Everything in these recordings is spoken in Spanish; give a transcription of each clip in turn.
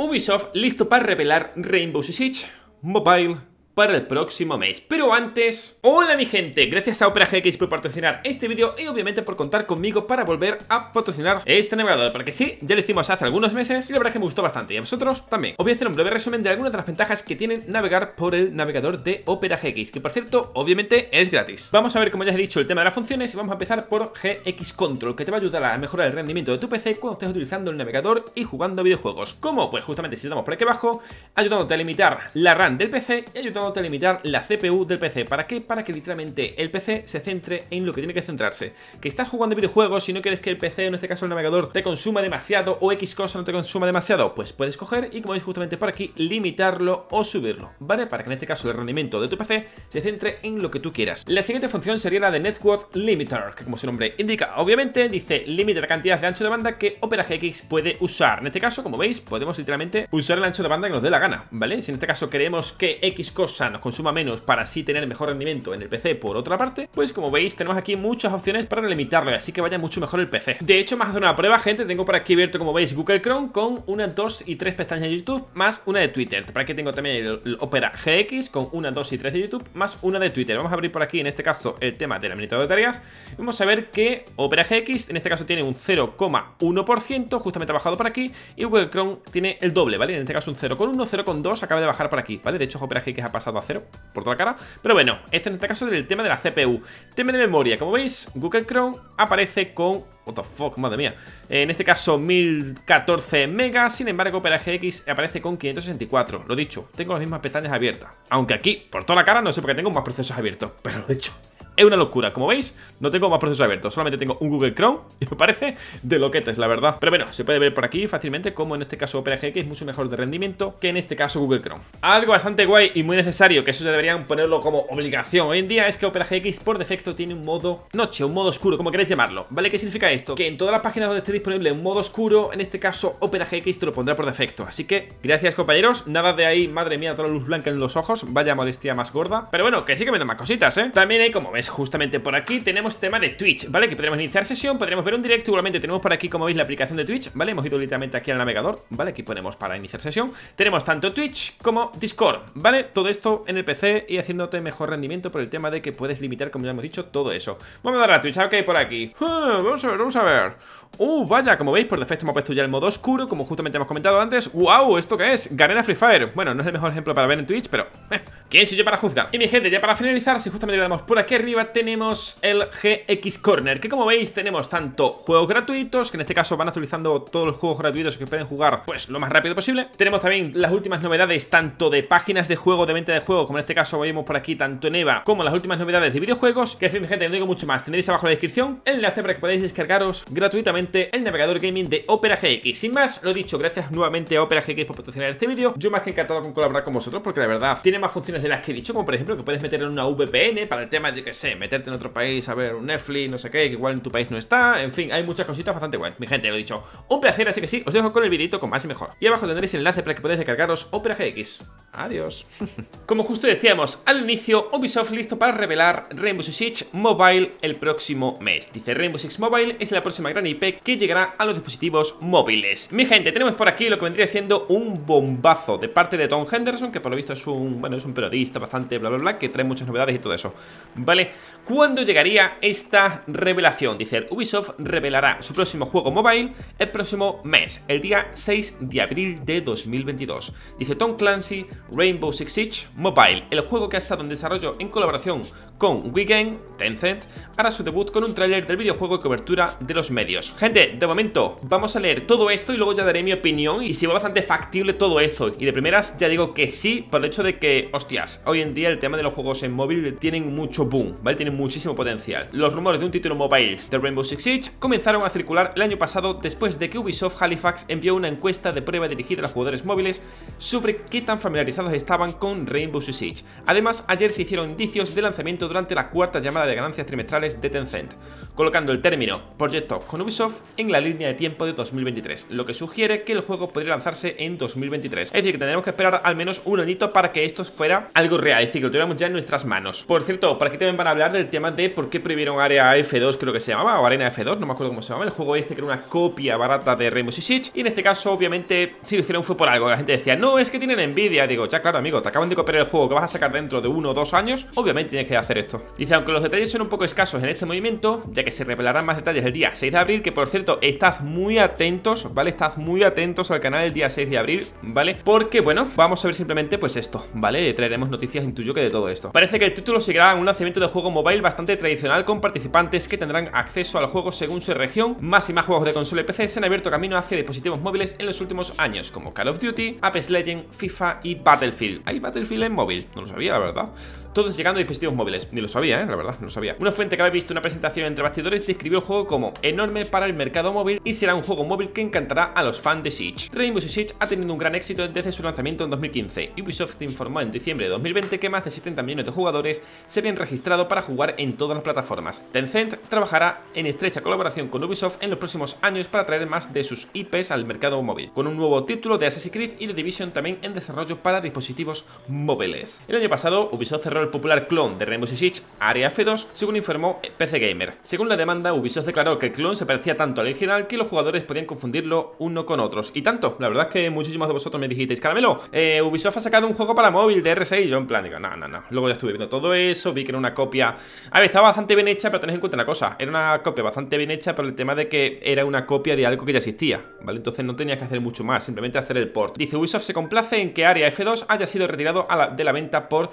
Ubisoft listo para revelar Rainbow Six Mobile para el próximo mes. Pero antes, hola mi gente, gracias a Opera GX por patrocinar este vídeo y obviamente por contar conmigo para volver a patrocinar este navegador, porque sí, ya lo hicimos hace algunos meses y la verdad que me gustó bastante y a vosotros también. Os voy a hacer un breve resumen de algunas de las ventajas que tienen navegar por el navegador de Opera GX, que por cierto, obviamente es gratis. Vamos a ver, como ya he dicho, el tema de las funciones y vamos a empezar por GX Control, que te va a ayudar a mejorar el rendimiento de tu PC cuando estés utilizando el navegador y jugando videojuegos. ¿Cómo? Pues justamente si le damos por aquí abajo, ayudándote a limitar la RAM del PC y ayudándote a limitar la CPU del PC. ¿Para qué? Para que literalmente el PC se centre en lo que tiene que centrarse. Que estás jugando videojuegos y no quieres que el PC, en este caso el navegador, te consuma demasiado o X cosa no te consuma demasiado, pues puedes coger y como veis justamente por aquí, limitarlo o subirlo, ¿vale? Para que en este caso el rendimiento de tu PC se centre en lo que tú quieras. La siguiente función sería la de Network Limiter, que como su nombre indica, obviamente dice límite la cantidad de ancho de banda que Opera GX puede usar. En este caso, como veis, podemos literalmente usar el ancho de banda que nos dé la gana, ¿vale? Si en este caso queremos que X cosa nos consuma menos para así tener mejor rendimiento en el PC por otra parte, pues como veis tenemos aquí muchas opciones para limitarlo así que vaya mucho mejor el PC. De hecho, más de una prueba, gente, tengo por aquí abierto, como veis, Google Chrome con una, dos y tres pestañas de YouTube más una de Twitter. Por aquí tengo también el, Opera GX con una, dos y tres de YouTube más una de Twitter. Vamos a abrir por aquí, en este caso, el tema del administrador de tareas. Vamos a ver que Opera GX, en este caso, tiene un 0,1%, justamente ha bajado por aquí, y Google Chrome tiene el doble, ¿vale? En este caso un 0,1, 0,2 acaba de bajar por aquí, ¿vale? De hecho, Opera GX ha pasado a 0 por toda la cara. Pero bueno, este en este caso es el tema de la CPU. Tema de memoria, como veis, Google Chrome aparece con... What the fuck, madre mía. En este caso 1014 megas, sin embargo Opera GX aparece con 564. Lo dicho, tengo las mismas pestañas abiertas. Aunque aquí, por toda la cara, no sé por qué tengo más procesos abiertos. Pero lo dicho, es una locura. Como veis, no tengo más procesos abiertos, solamente tengo un Google Chrome y me parece de loquetes, la verdad. Pero bueno, se puede ver por aquí fácilmente como en este caso Opera GX es mucho mejor de rendimiento que en este caso Google Chrome. Algo bastante guay y muy necesario, que eso ya deberían ponerlo como obligación hoy en día, es que Opera GX por defecto tiene un modo noche, un modo oscuro, como queréis llamarlo. ¿Vale? ¿Qué significa esto? Que en todas las páginas donde esté disponible un modo oscuro, en este caso Opera GX te lo pondrá por defecto. Así que, gracias compañeros, nada de ahí, madre mía, toda la luz blanca en los ojos, vaya molestia más gorda. Pero bueno, que sí que me dan más cositas, ¿eh? También hay, como ves, justamente por aquí tenemos tema de Twitch, ¿vale? Que podremos iniciar sesión, podremos ver un directo Igualmente tenemos por aquí, como veis, la aplicación de Twitch, ¿vale? Hemos ido literalmente aquí al navegador, ¿vale? Aquí ponemos para iniciar sesión Tenemos tanto Twitch como Discord, ¿vale? Todo esto en el PC y haciéndote mejor rendimiento por el tema de que puedes limitar, como ya hemos dicho, todo eso Vamos a dar a Twitch, a qué hay por aquí ah, Vamos a ver, vamos a ver Uh, vaya, como veis, por defecto hemos puesto ya el modo oscuro Como justamente hemos comentado antes ¡Wow! ¿Esto qué es? Garena Free Fire Bueno, no es el mejor ejemplo para ver en Twitch, pero... Eh, ¿Quién soy yo para juzgar? Y mi gente, ya para finalizar, si justamente le damos por aquí arriba Tenemos el GX Corner Que como veis, tenemos tanto juegos gratuitos Que en este caso van actualizando todos los juegos gratuitos Que pueden jugar, pues, lo más rápido posible Tenemos también las últimas novedades Tanto de páginas de juego, de venta de juego Como en este caso vemos por aquí, tanto en EVA Como las últimas novedades de videojuegos Que en fin, gente, no digo mucho más Tendréis abajo en la descripción el enlace para que podáis descargaros gratuitamente el navegador gaming de Opera GX. Sin más, lo dicho, gracias nuevamente a Opera GX por patrocinar este vídeo. Yo más que encantado con colaborar con vosotros porque la verdad tiene más funciones de las que he dicho, como por ejemplo que puedes meter en una VPN para el tema de, que sé, meterte en otro país a ver un Netflix, no sé qué, que igual en tu país no está. En fin, hay muchas cositas bastante guays. Mi gente, lo he dicho, un placer, así que sí, os dejo con el videito con más y mejor. Y abajo tendréis el enlace para que podáis descargaros Opera GX. Adiós. como justo decíamos al inicio, Ubisoft listo para revelar Rainbow Six Mobile el próximo mes. Dice Rainbow Six Mobile es la próxima gran IP que llegará a los dispositivos móviles. Mi gente, tenemos por aquí lo que vendría siendo un bombazo de parte de Tom Henderson, que por lo visto es un, bueno, es un periodista bastante bla bla bla, que trae muchas novedades y todo eso. ¿Vale? ¿Cuándo llegaría esta revelación? Dice, Ubisoft revelará su próximo juego mobile el próximo mes, el día 6 de abril de 2022. Dice Tom Clancy, Rainbow Six Siege Mobile, el juego que ha estado en desarrollo en colaboración con Weekend, Tencent, hará su debut con un tráiler del videojuego y cobertura de los medios. Gente, de momento, vamos a leer todo esto y luego ya daré mi opinión y si va bastante factible todo esto. Y de primeras ya digo que sí, por el hecho de que, hostias, hoy en día el tema de los juegos en móvil tienen mucho boom, ¿vale? Tienen muchísimo potencial. Los rumores de un título mobile de Rainbow Six Siege comenzaron a circular el año pasado después de que Ubisoft Halifax envió una encuesta de prueba dirigida a los jugadores móviles sobre qué tan familiarizados estaban con Rainbow Six Siege. Además, ayer se hicieron indicios de lanzamiento durante la cuarta llamada de ganancias trimestrales de Tencent, colocando el término proyecto con Ubisoft en la línea de tiempo de 2023, lo que sugiere que el juego podría lanzarse en 2023. Es decir, que tendremos que esperar al menos un añito para que esto fuera algo real, es decir, que lo tuviéramos ya en nuestras manos. Por cierto, por aquí también van a hablar del tema de por qué prohibieron Área F2, creo que se llamaba, o Arena F2, no me acuerdo cómo se llamaba, el juego este que era una copia barata de Rainbow Six Siege, y en este caso, obviamente, si lo hicieron fue por algo, la gente decía, no, es que tienen envidia, digo, ya claro, amigo, te acaban de copiar el juego que vas a sacar dentro de uno o dos años, obviamente tienes que hacer esto. Dice, aunque los detalles son un poco escasos en este movimiento, ya que se revelarán más detalles el día 6 de abril, que por cierto, estad muy atentos, ¿vale? Estad muy atentos al canal el día 6 de abril, ¿vale? Porque, bueno, vamos a ver simplemente pues esto, ¿vale? Traeremos noticias intuyo que de todo esto. Parece que el título seguirá un lanzamiento de juego mobile bastante tradicional con participantes que tendrán acceso al juego según su región. Más y más juegos de consola y PC se han abierto camino hacia dispositivos móviles en los últimos años, como Call of Duty, Apex Legends, FIFA y Battlefield. ¿Hay Battlefield en móvil? No lo sabía, la verdad todos llegando a dispositivos móviles. Ni lo sabía, ¿eh? La verdad, no lo sabía. Una fuente que había visto una presentación entre bastidores describió el juego como enorme para el mercado móvil y será un juego móvil que encantará a los fans de Siege. Rainbow Siege ha tenido un gran éxito desde su lanzamiento en 2015. Ubisoft informó en diciembre de 2020 que más de 70 millones de jugadores se habían registrado para jugar en todas las plataformas. Tencent trabajará en estrecha colaboración con Ubisoft en los próximos años para traer más de sus IPs al mercado móvil, con un nuevo título de Assassin's Creed y de Division también en desarrollo para dispositivos móviles. El año pasado, Ubisoft cerró el popular clon de Rainbow Six Siege, Area F2, según informó PC Gamer. Según la demanda, Ubisoft declaró que el clon se parecía tanto al original que los jugadores podían confundirlo uno con otros. Y tanto, la verdad es que muchísimos de vosotros me dijisteis, Caramelo, eh, Ubisoft ha sacado un juego para móvil de R6. Yo en plan digo, no, no, no. Luego ya estuve viendo todo eso, vi que era una copia. A ver, estaba bastante bien hecha, pero tenéis en cuenta una cosa. Era una copia bastante bien hecha, pero el tema de que era una copia de algo que ya existía, ¿vale? Entonces no tenías que hacer mucho más, simplemente hacer el port. Dice, Ubisoft se complace en que Area F2 haya sido retirado de la venta por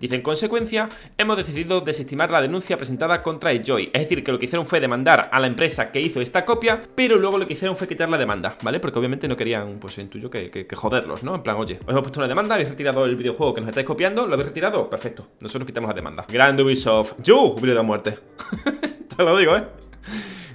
Dice, en consecuencia, hemos decidido desestimar la denuncia presentada contra Joy. Es decir, que lo que hicieron fue demandar a la empresa que hizo esta copia, pero luego lo que hicieron fue quitar la demanda, ¿vale? Porque obviamente no querían, pues intuyo que, que, que joderlos, ¿no? En plan, oye, os hemos puesto una demanda, habéis retirado el videojuego que nos estáis copiando, ¿lo habéis retirado? Perfecto, nosotros quitamos la demanda. Grande Ubisoft. ¡Yo! Hubiera dado muerte. Te lo digo, ¿eh?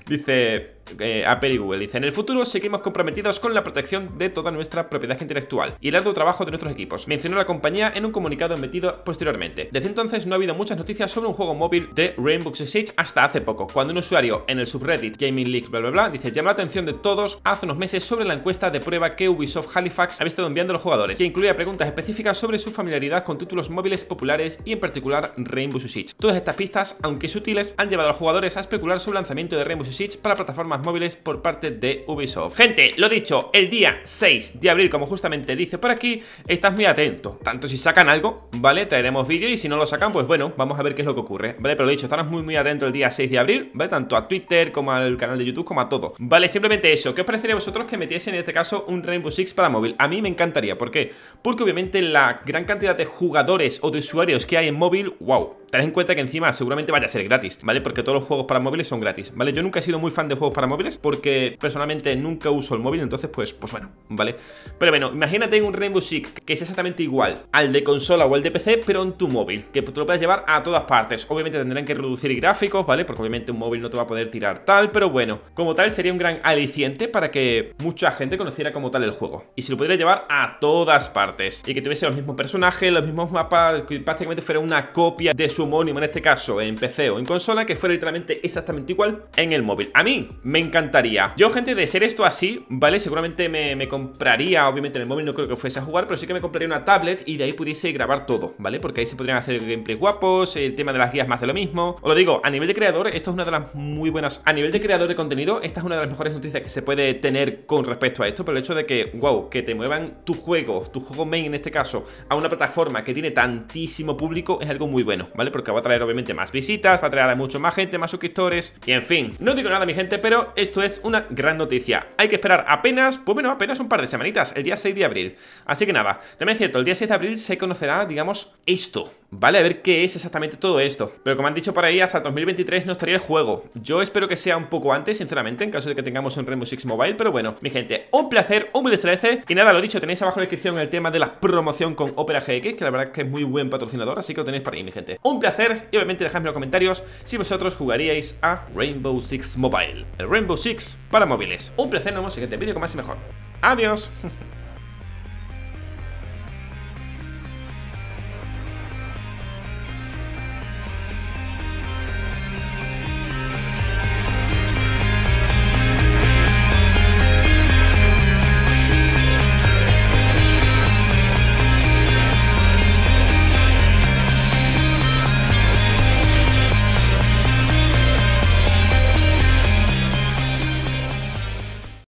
Dice eh, Apple y Google. Dice, en el futuro seguimos comprometidos con la protección de toda nuestra propiedad intelectual y el arduo trabajo de nuestros equipos. Mencionó la compañía en un comunicado emitido posteriormente. Desde entonces no ha habido muchas noticias sobre un juego móvil de Rainbow Six hasta hace poco, cuando un usuario en el subreddit Gaming League bla bla bla dice, llama la atención de todos hace unos meses sobre la encuesta de prueba que Ubisoft Halifax había estado enviando a los jugadores, que incluía preguntas específicas sobre su familiaridad con títulos móviles populares y en particular Rainbow Six. Todas estas pistas, aunque sutiles, han llevado a los jugadores a especular el lanzamiento de Rainbow Six Siege para plataformas móviles por parte de Ubisoft. Gente, lo dicho, el día 6 de abril, como justamente dice por aquí, estás muy atento. Tanto si sacan algo, ¿vale? Traeremos vídeo y si no lo sacan, pues bueno, vamos a ver qué es lo que ocurre, ¿vale? Pero lo dicho, estarás muy muy atento el día 6 de abril, ¿vale? Tanto a Twitter como al canal de YouTube como a todo. Vale, simplemente eso. ¿Qué os parecería a vosotros que metiesen en este caso un Rainbow Six para móvil? A mí me encantaría. ¿Por qué? Porque obviamente la gran cantidad de jugadores o de usuarios que hay en móvil, wow, Tened en cuenta que encima seguramente vaya a ser gratis, ¿vale? Porque todos los juegos para móviles son gratis, ¿vale? Yo nunca he sido muy fan de juegos para móviles porque personalmente nunca uso el móvil, entonces pues, pues bueno, ¿vale? Pero bueno, imagínate un Rainbow Six que es exactamente igual al de consola o el de PC, pero en tu móvil, que tú lo puedes llevar a todas partes. Obviamente tendrán que reducir gráficos, ¿vale? Porque obviamente un móvil no te va a poder tirar tal, pero bueno, como tal sería un gran aliciente para que mucha gente conociera como tal el juego. Y si lo pudiera llevar a todas partes y que tuviese los mismos personajes, los mismos mapas, que prácticamente fuera una copia de su homónimo, en este caso en PC o en consola, que fuera literalmente exactamente igual en el móvil. A mí me encantaría. Yo, gente, de ser esto así, ¿vale? Seguramente me, compraría, obviamente en el móvil no creo que fuese a jugar, pero sí que me compraría una tablet y de ahí pudiese grabar todo, ¿vale? Porque ahí se podrían hacer gameplays guapos, el tema de las guías más de lo mismo. Os lo digo, a nivel de creador, esto es una de las muy buenas. A nivel de creador de contenido, esta es una de las mejores noticias que se puede tener con respecto a esto, por el hecho de que, wow, que te muevan tu juego, tu juego main en este caso, a una plataforma que tiene tantísimo público, es algo muy bueno, ¿vale? Porque va a traer obviamente más visitas, va a traer a mucho más gente, más suscriptores y en fin. No digo nada mi gente, pero esto es una gran noticia. Hay que esperar apenas, pues bueno, apenas un par de semanitas, el día 6 de abril. Así que nada, también es cierto, el día 6 de abril se conocerá, digamos, esto, ¿vale? A ver qué es exactamente todo esto. Pero como han dicho por ahí, hasta 2023 no estaría el juego. Yo espero que sea un poco antes, sinceramente, en caso de que tengamos un Rainbow Six Mobile, pero bueno, mi gente, un placer, un les Y nada, lo dicho, tenéis abajo en la descripción el tema de la promoción con Opera GX, que la verdad que es muy buen patrocinador, así que lo tenéis para ahí, mi gente. Un placer y obviamente dejadme en los comentarios si vosotros jugaríais a Rainbow Six Mobile. El Rainbow Six para móviles. Un placer, nos vemos en el siguiente vídeo con más y mejor. Adiós.